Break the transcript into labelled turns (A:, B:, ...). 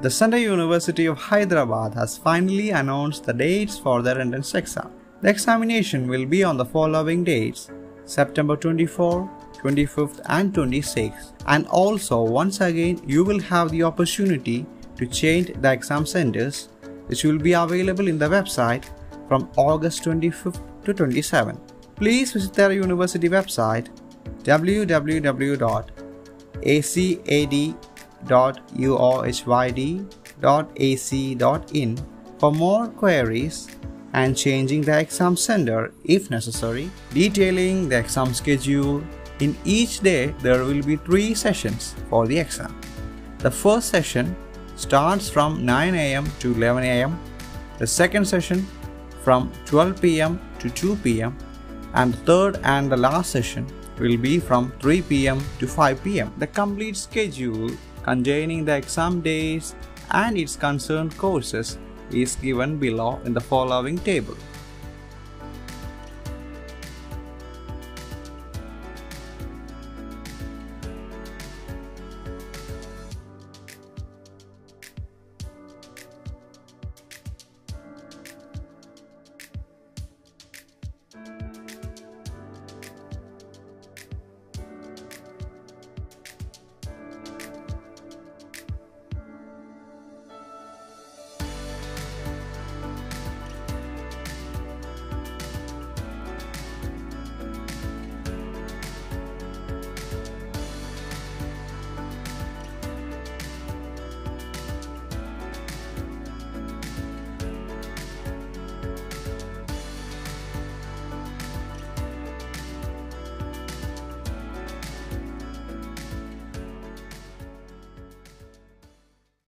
A: The Central University of Hyderabad has finally announced the dates for the entrance exam. The examination will be on the following dates September 24, 25th, and 26th. And also, once again, you will have the opportunity to change the exam centers, which will be available in the website from August 25th to 27th. Please visit their university website www.acad.uohyd.ac.in for more queries and changing the exam center if necessary, detailing the exam schedule. In each day, there will be three sessions for the exam. The first session starts from 9 am to 11 am, the second session from 12 pm to 2 pm, and the third and the last session will be from 3 pm to 5 pm. The complete schedule containing the exam days and its concerned courses is given below in the following table.